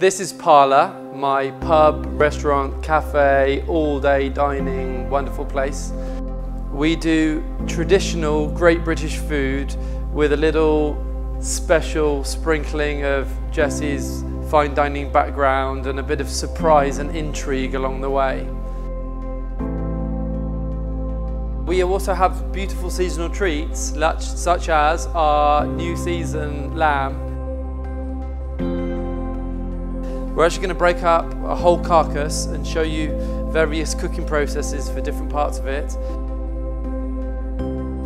This is Parlour, my pub, restaurant, cafe, all day dining, wonderful place. We do traditional Great British food with a little special sprinkling of Jesse's fine dining background and a bit of surprise and intrigue along the way. We also have beautiful seasonal treats such as our new season lamb we're actually going to break up a whole carcass and show you various cooking processes for different parts of it.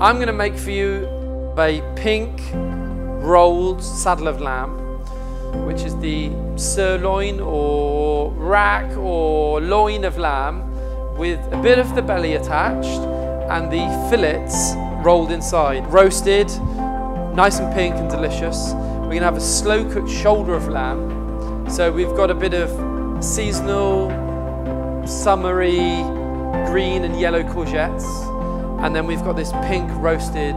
I'm going to make for you a pink rolled saddle of lamb, which is the sirloin or rack or loin of lamb with a bit of the belly attached and the fillets rolled inside. Roasted, nice and pink and delicious. We're going to have a slow cooked shoulder of lamb so we've got a bit of seasonal, summery, green and yellow courgettes. And then we've got this pink roasted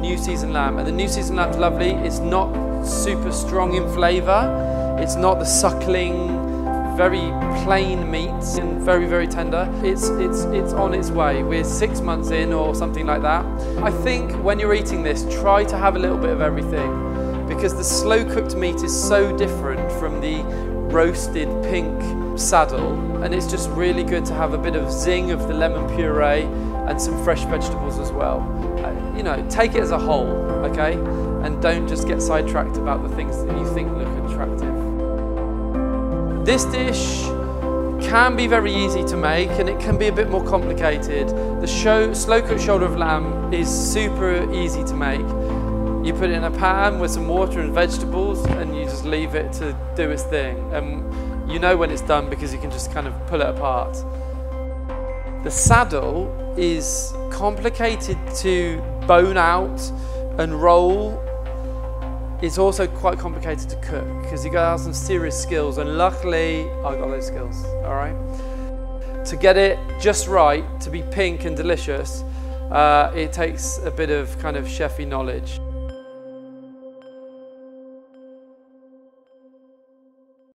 new season lamb. And the new season lamb's lovely. It's not super strong in flavour. It's not the suckling, very plain meat and very, very tender. It's, it's, it's on its way. We're six months in or something like that. I think when you're eating this, try to have a little bit of everything because the slow cooked meat is so different from the roasted pink saddle and it's just really good to have a bit of zing of the lemon puree and some fresh vegetables as well. Uh, you know, take it as a whole, okay? And don't just get sidetracked about the things that you think look attractive. This dish can be very easy to make and it can be a bit more complicated. The show, slow cooked shoulder of lamb is super easy to make. You put it in a pan with some water and vegetables and you just leave it to do its thing. And you know when it's done because you can just kind of pull it apart. The saddle is complicated to bone out and roll. It's also quite complicated to cook because you got to have some serious skills and luckily I got those skills, all right? To get it just right, to be pink and delicious, uh, it takes a bit of kind of chefy knowledge.